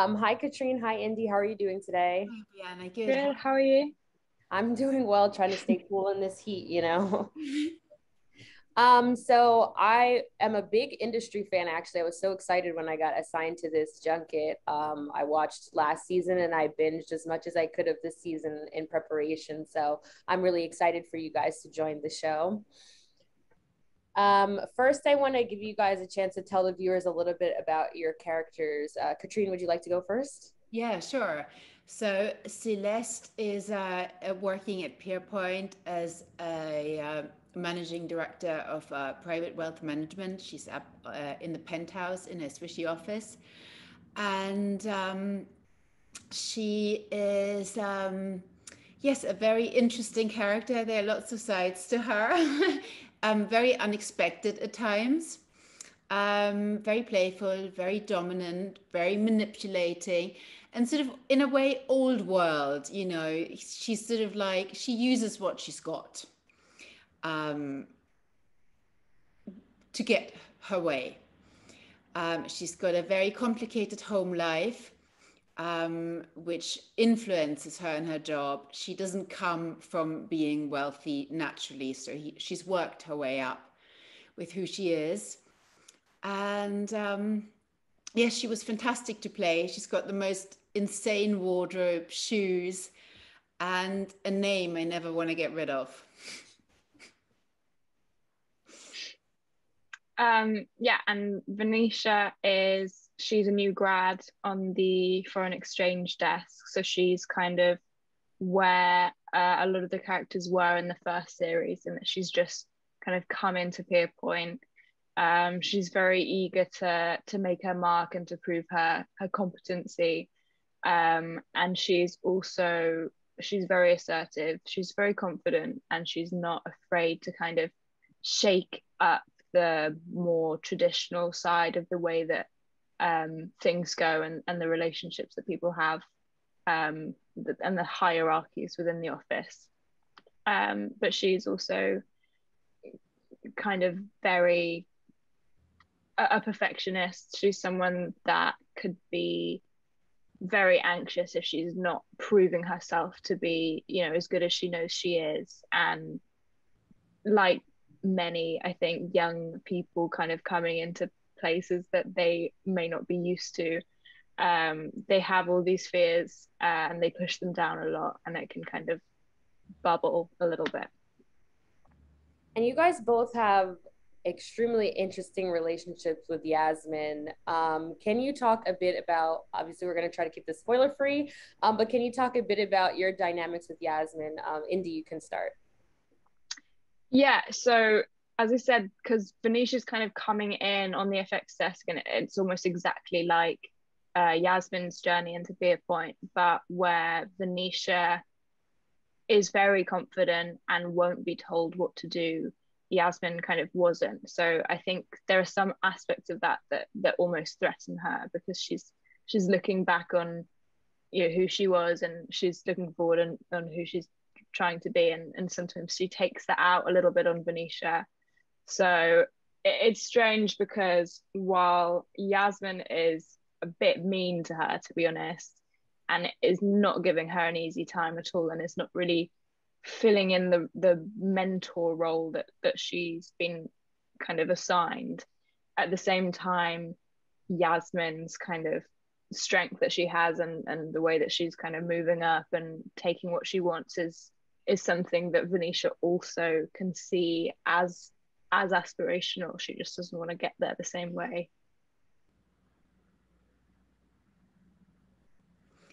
Um, hi, Katrine. Hi, Indy. How are you doing today? Hi, Brianna. Good. Good. How are you? I'm doing well, trying to stay cool in this heat, you know. um, so I am a big industry fan. Actually, I was so excited when I got assigned to this junket. Um, I watched last season and I binged as much as I could of this season in preparation. So I'm really excited for you guys to join the show. Um, first, I want to give you guys a chance to tell the viewers a little bit about your characters. Uh, Katrine, would you like to go first? Yeah, sure. So Celeste is uh, uh working at Pierpoint as a uh, managing director of uh, private wealth management. She's up uh, in the penthouse in a Swishy office, and um, she is. Um, yes, a very interesting character. There are lots of sides to her. um, very unexpected at times, um, very playful, very dominant, very manipulating, and sort of in a way old world. You know, she's sort of like she uses what she's got um, to get her way. Um, she's got a very complicated home life um, which influences her in her job. She doesn't come from being wealthy naturally, so he, she's worked her way up with who she is. And um, yes, she was fantastic to play. She's got the most insane wardrobe, shoes, and a name I never want to get rid of. Um, yeah, and Venetia is she's a new grad on the foreign exchange desk, so she's kind of where uh, a lot of the characters were in the first series, and that she's just kind of come into Pierpoint. Um, she's very eager to to make her mark and to prove her her competency, um, and she's also she's very assertive. She's very confident, and she's not afraid to kind of shake up the more traditional side of the way that um, things go and, and the relationships that people have um, and the hierarchies within the office. Um, but she's also kind of very a, a perfectionist. She's someone that could be very anxious if she's not proving herself to be, you know, as good as she knows she is. And like many, I think, young people kind of coming into places that they may not be used to. Um, they have all these fears uh, and they push them down a lot, and it can kind of bubble a little bit. And you guys both have extremely interesting relationships with Yasmin. Um, can you talk a bit about? Obviously, we're going to try to keep this spoiler free, um, but can you talk a bit about your dynamics with Yasmin? Um, Indy, you can start. Yeah, so as I said, because Venetia's kind of coming in on the FX desk, and it's almost exactly like uh, Yasmin's journey into Pierpoint, but where Venetia is very confident and won't be told what to do. Yasmin kind of wasn't. So I think there are some aspects of that that that almost threaten her because she's she's looking back on you know who she was and she's looking forward and on who she's trying to be and, and sometimes she takes that out a little bit on Venetia so it's strange because while Yasmin is a bit mean to her, to be honest, and is not giving her an easy time at all, and is not really filling in the the mentor role that that she's been kind of assigned. At the same time, Yasmin's kind of strength that she has and and the way that she's kind of moving up and taking what she wants is is something that Venetia also can see as as aspirational. She just doesn't want to get there the same way.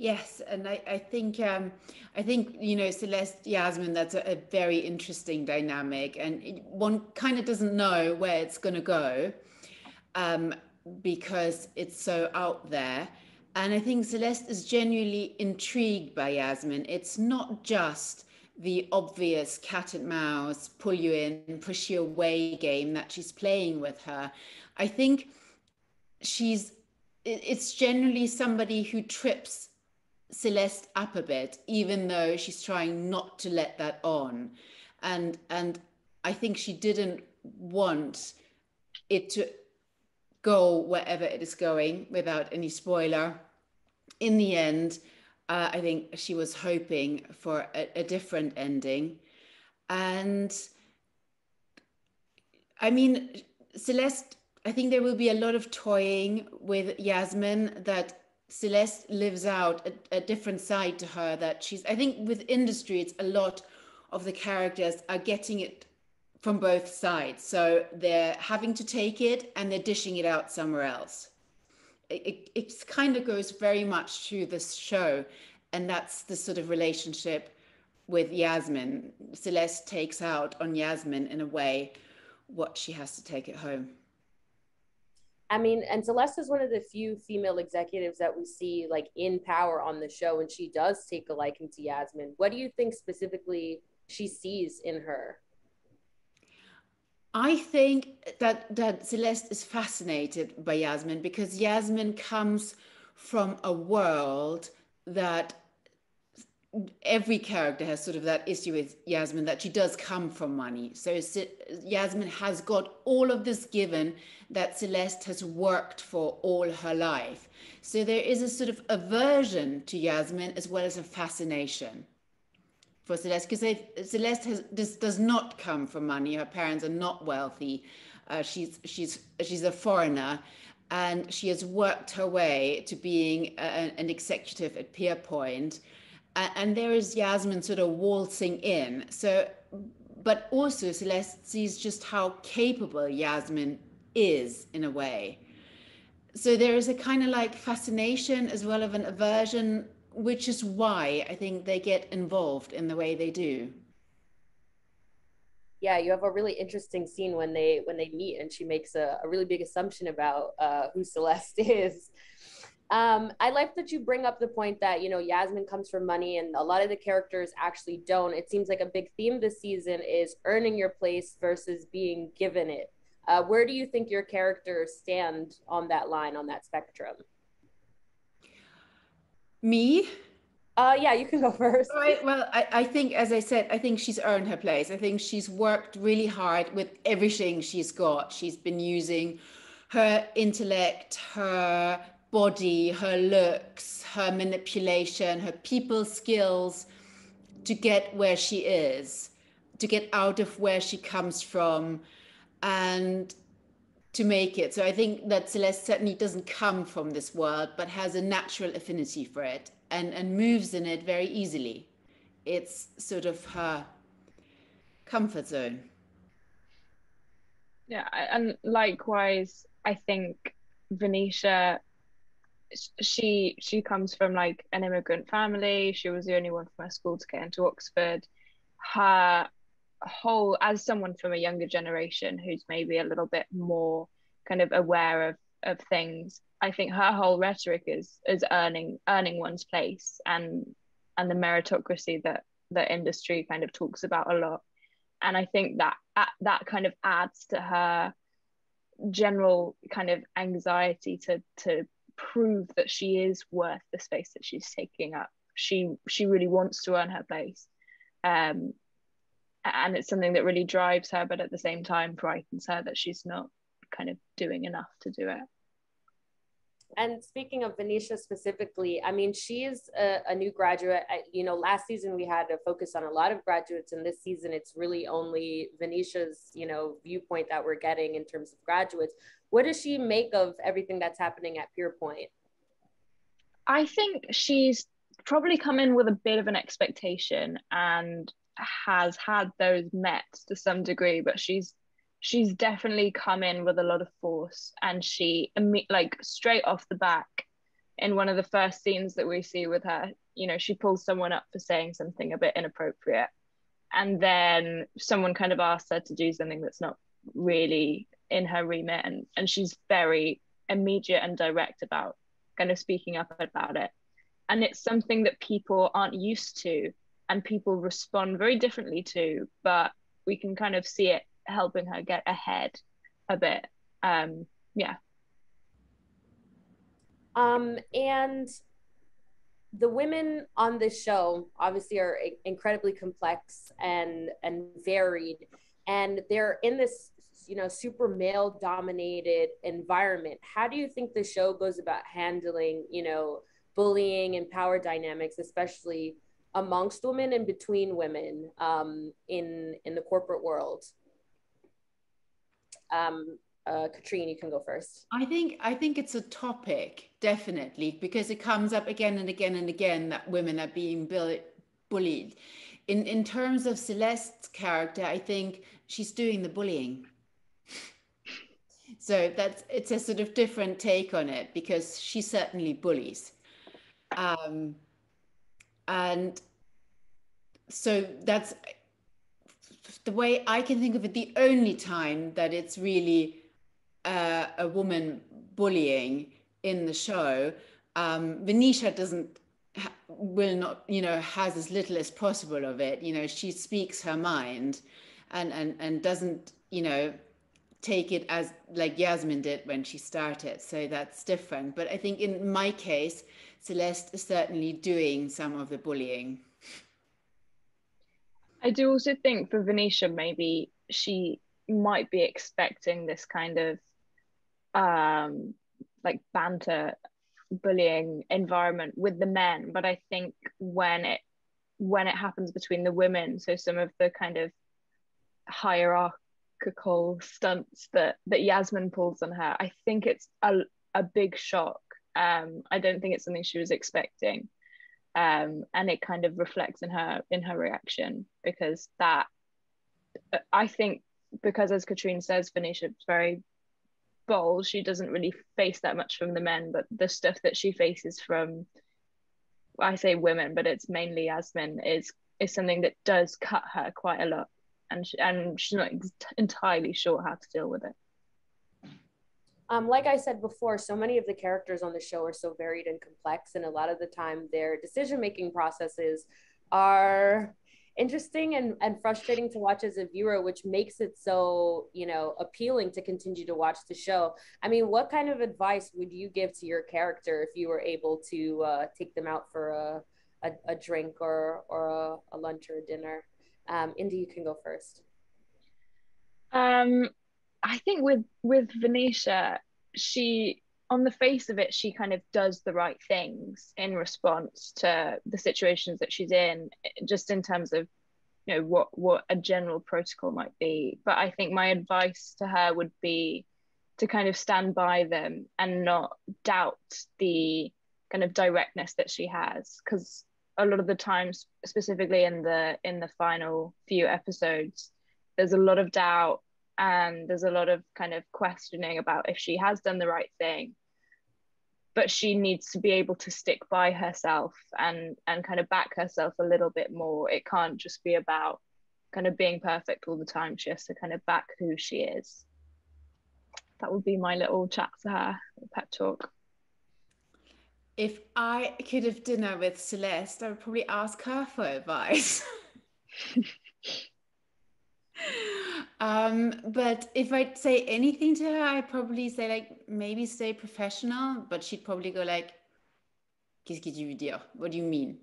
Yes, and I, I think um, I think you know Celeste Yasmin. That's a, a very interesting dynamic, and one kind of doesn't know where it's going to go um, because it's so out there. And I think Celeste is genuinely intrigued by Yasmin. It's not just the obvious cat and mouse, pull you in, push you away game that she's playing with her. I think she's, it's generally somebody who trips Celeste up a bit, even though she's trying not to let that on. And, and I think she didn't want it to go wherever it is going without any spoiler. in the end, uh, I think she was hoping for a, a different ending. And I mean, Celeste, I think there will be a lot of toying with Yasmin that Celeste lives out a, a, different side to her that she's, I think with industry, it's a lot of the characters are getting it from both sides. So they're having to take it and they're dishing it out somewhere else. It, it, kind of goes very much to this show. And that's the sort of relationship with Yasmin. Celeste takes out on Yasmin in a way what she has to take it home. I mean, and Celeste is one of the few female executives that we see like in power on the show, and she does take a liking to Yasmin. What do you think specifically she sees in her? I think that that Celeste is fascinated by Yasmin because Yasmin comes from a world that every character has sort of that issue with Yasmin that she does come from money. So Yasmin has got all of this given that Celeste has worked for all her life. So there is a sort of aversion to Yasmin as well as a fascination for Celeste because Celeste has, this does not come from money. Her parents are not wealthy. Uh, she's she's she's a foreigner, and she has worked her way to being a, an executive at Pierpoint and there is Yasmin sort of waltzing in. So, but also Celeste sees just how capable Yasmin is in a way. So there is a kind of like fascination as well as an aversion, which is why I think they get involved in the way they do. Yeah, you have a really interesting scene when they when they meet and she makes a, a really big assumption about uh, who Celeste is. Um, I like that you bring up the point that, you know, Yasmin comes from money and a lot of the characters actually don't. It seems like a big theme this season is earning your place versus being given it. Uh, where do you think your characters stand on that line, on that spectrum? Me? Uh, yeah, you can go first. All right. Well, I, I think, as I said, I think she's earned her place. I think she's worked really hard with everything she's got. She's been using her intellect, her body, her looks, her manipulation, her people skills to get where she is, to get out of where she comes from, and to make it. So I think that Celeste certainly doesn't come from this world, but has a natural affinity for it and, and moves in it very easily. It's sort of her comfort zone. Yeah, and likewise, I think Venetia she she comes from like an immigrant family. She was the only one from her school to get into Oxford. Her whole as someone from a younger generation who's maybe a little bit more kind of aware of of things, I think her whole rhetoric is is earning earning one's place and and the meritocracy that the industry kind of talks about a lot. And I think that that kind of adds to her general kind of anxiety to to prove that she is worth the space that she's taking up. She she really wants to earn her place. Um, and it's something that really drives her, but at the same time frightens her that she's not kind of doing enough to do it. And speaking of Venetia specifically, I mean, she is a, a new graduate. I, you know, last season we had to focus on a lot of graduates, and this season it's really only Venetia's, you know, viewpoint that we're getting in terms of graduates. What does she make of everything that's happening at Pierpoint? I think she's probably come in with a bit of an expectation and has had those met to some degree, but she's she's definitely come in with a lot of force. And she like straight off the back in one of the first scenes that we see with her you know she pulls someone up for saying something a bit inappropriate. And then someone kind of asks her to do something that's not really in her remit. And, and she's very immediate and direct about kind of speaking up about it. And it's something that people aren't used to and people respond very differently to but we can kind of see it helping her get ahead a bit. Um, yeah. Um, and the women on this show obviously are incredibly complex and and varied and they're in this you know super male dominated environment how do you think the show goes about handling you know bullying and power dynamics, especially amongst women and between women um, in in the corporate world. Um, uh, Katrine, you can go first. I think I think it's a topic definitely because it comes up again and again and again that women are being bullied. In in terms of Celeste's character, I think she's doing the bullying. so that's it's a sort of different take on it because she certainly bullies. Um, and so that's the way I can think of it. The only time that it's really uh, a woman bullying in the show, um, Venetia doesn't will not you know has as little as possible of it you know she speaks her mind and and and doesn't you know take it as like Yasmin did when she started so that's different but i think in my case celeste is certainly doing some of the bullying I do also think for Venetia, maybe she might be expecting this kind of um, like banter, bullying environment with the men. But I think when it when it happens between the women, so some of the kind of hierarchical stunts that that Yasmin pulls on her, I think it's a a big shock. Um, I don't think it's something she was expecting. Um, and it kind of reflects in her in her reaction because that I think because as Katrine says, Venetia's very bold. She doesn't really face that much from the men, but the stuff that she faces from I say women, but it's mainly Yasmin is is something that does cut her quite a lot, and she, and she's not entirely sure how to deal with it um, like I said before, so many of the characters on the show are so varied and complex, and a lot of the time their decision making processes are interesting and, and frustrating to watch as a viewer, which makes it so, you know, appealing to continue to watch the show. I mean, what kind of advice would you give to your character if you were able to uh, take them out for a, a, a drink or, or a, a, lunch or a dinner? Um, Indy, you can go first. Um, I think with with Venetia, she on the face of it, she kind of does the right things in response to the situations that she's in, just in terms of you know what what a general protocol might be. But I think my advice to her would be to kind of stand by them and not doubt the kind of directness that she has because a lot of the times specifically in the in the final few episodes there's a lot of doubt and there's a lot of kind of questioning about if she has done the right thing but she needs to be able to stick by herself and and kind of back herself a little bit more. It can't just be about kind of being perfect all the time. She has to kind of back who she is. That would be my little chat to her pet talk. If i could have dinner with celeste i would probably ask her for advice um, but if I'd say anything to her, I'd probably say like maybe stay professional, but she'd probably go like, "Qu'est-ce que tu veux dire? What do you mean?"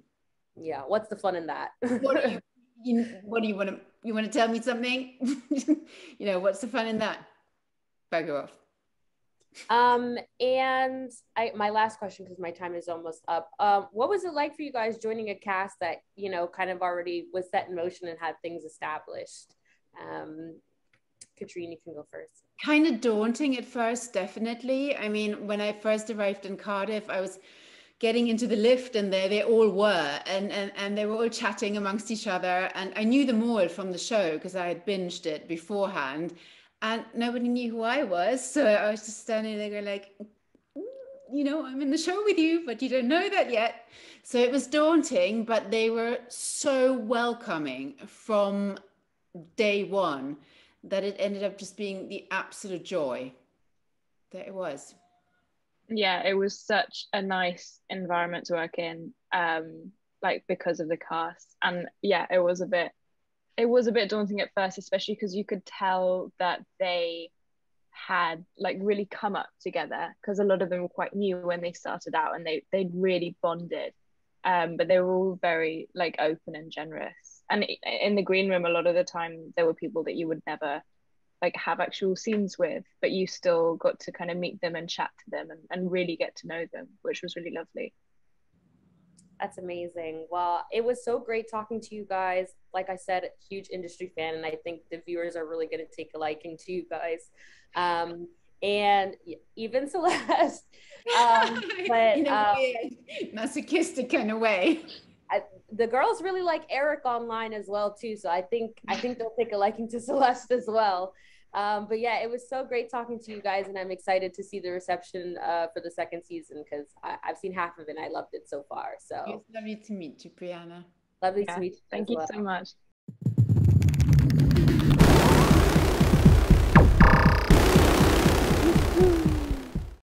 Yeah, what's the fun in that? what, do you, you, what do you want to you want to tell me something? you know, what's the fun in that? Back off. Um, and I my last question because my time is almost up. Um, what was it like for you guys joining a cast that you know kind of already was set in motion and had things established? Um, Katrine, you can go first. Kind of daunting at first, definitely. I mean, when I first arrived in Cardiff, I was getting into the lift and there they all were and, and and they were all chatting amongst each other and i knew them all from the show because i had binged it beforehand and nobody knew who i was so i was just standing there going like you know i'm in the show with you but you don't know that yet so it was daunting but they were so welcoming from day one that it ended up just being the absolute joy that it was. Yeah, it was such a nice environment to work in, um, like because of the cast. And yeah, it was a bit it was a bit daunting at first, especially because you could tell that they had like really come up together because a lot of them were quite new when they started out and they they'd really bonded. Um, but they were all very like open and generous and in the green room a lot of the time there were people that you would never like have actual scenes with but you still got to kind of meet them and chat to them and, and really get to know them which was really lovely That's amazing. Well, it was so great talking to you guys. Like I said, huge industry fan, and I think the viewers are really going to take a liking to you guys. Um, and even Celeste. Um, but in a um, weird, masochistic kind of way. I, the girls really like Eric online as well too, so I think I think they'll take a liking to Celeste as well. Um, but yeah, it was so great talking to you guys, and I'm excited to see the reception uh, for the second season because I've seen half of it and I loved it so far. So it's lovely to meet you, Brianna. Lovely yeah, to meet you. Thank you well. so much.